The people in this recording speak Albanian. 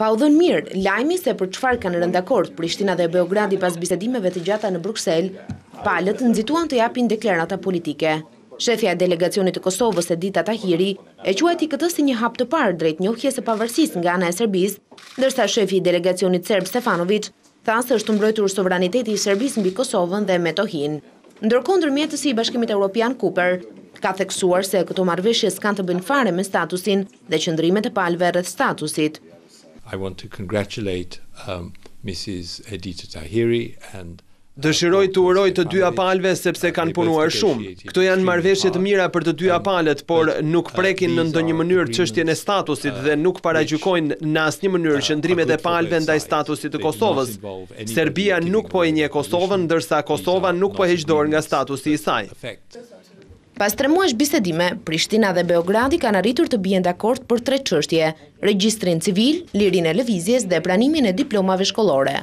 Pa u dhënë mirë, lajmi se për çfarë kanë rënë dakord Prishtina dhe Beogradi pas bisedimeve të gjata në Bruksel, palët nxituan të japin deklarata politike. Shefja e delegacionit të Kosovës, Edita Tahiri, e quajti këtë si një hap të parë drejt njohjes së pavarësisë nga ana e Serbisë, ndërsa shefi i delegacionit serb Stefanoviq tha se është mbrojtur sovraniteti i Serbisë mbi Kosovën dhe Metohinë. Ndërkohë ndërmjetësi i Bashkimit Europian Cooper ka theksuar se këto marrëveshje s'kanë të bëjnë fare me statusin dhe qëndrimet e palëve rreth statusit. Dëshiroj t'u uroj të dyja palëve sepse kanë punuar shumë. Këto janë marrëveshje të mira për të dyja palët, por nuk prekin në ndonjë mënyrë çështjen e statusit dhe nuk paragjykojnë në asnjë mënyrë qëndrimet e palëve ndaj statusit të Kosovës. Serbia nuk po e njeh Kosovën, ndërsa Kosova nuk po heq dorë nga statusi i saj. Pas tre muajsh bisedime, Prishtina dhe Beogradi kanë arritur të bien dakord për tre çështje, regjistrin civil, lirinë e lëvizjes dhe pranimin e diplomave shkollore.